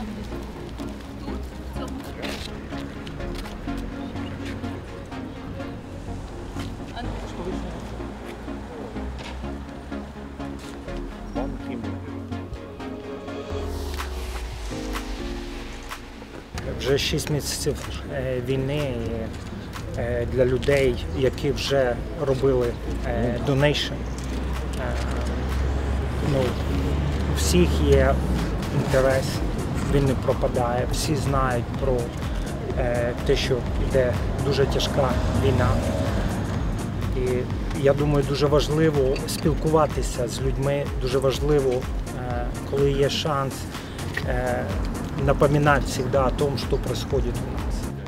тут, Вже 6 місяців е, війни е, для людей, які вже робили е, donation. Ну, у всіх є інтерес він не пропадає, всі знають про е, те, що йде дуже тяжка війна. І я думаю, дуже важливо спілкуватися з людьми, дуже важливо, е, коли є шанс, е, напоминати завжди о том, що відбувається у нас.